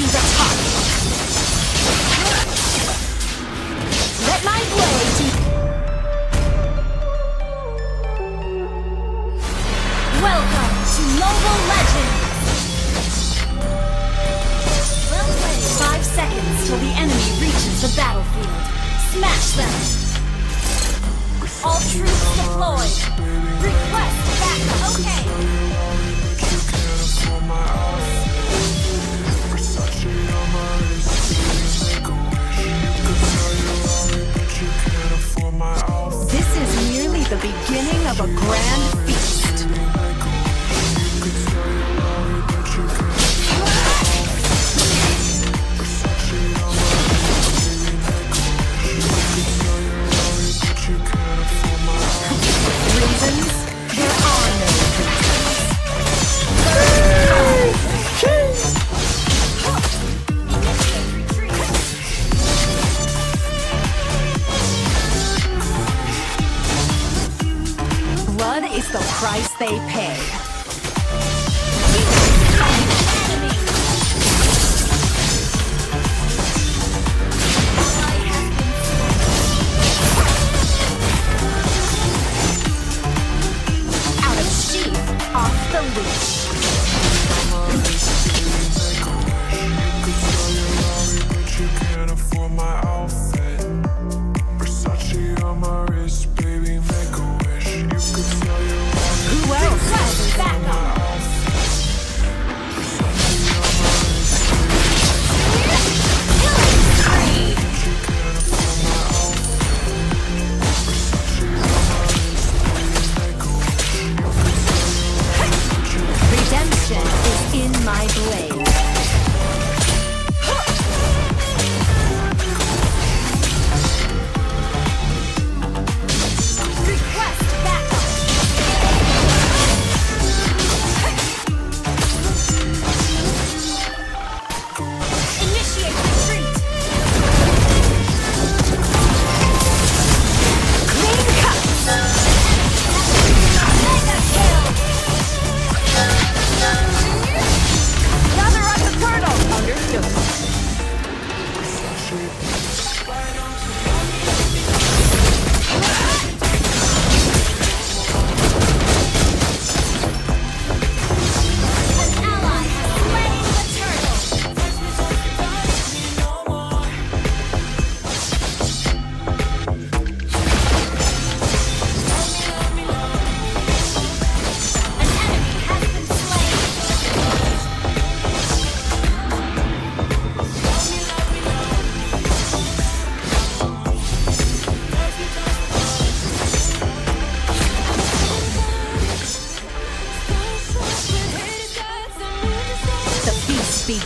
see that. beginning of a grand blood is the price they pay. Out of sheath, off the leash. My outfit my blade.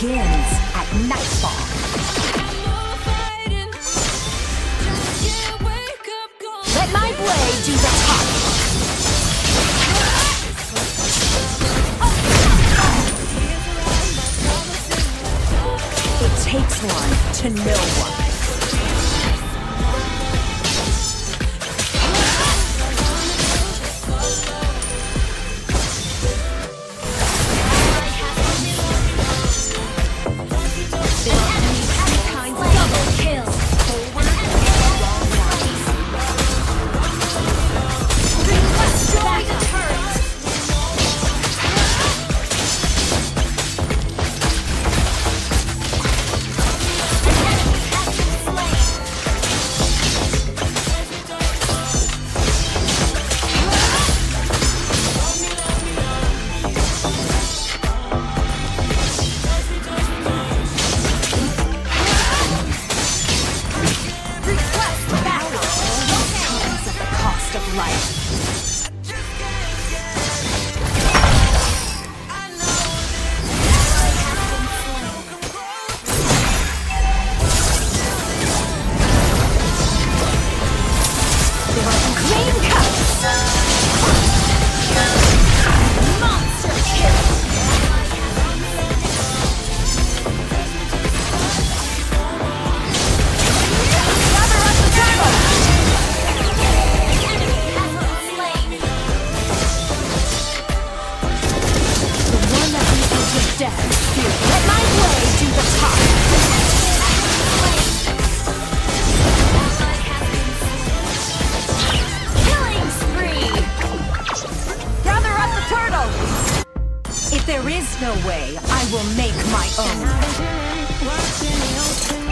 begins at nightfall. Let my blade do the talking. It takes one to know one. life. There is no way. I will make my own.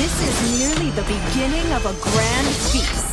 This is merely the beginning of a grand feast.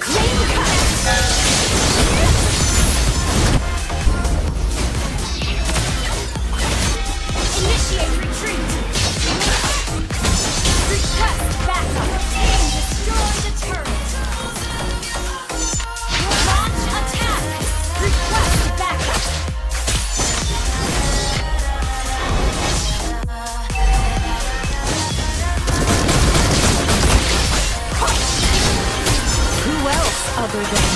Claim cut! again.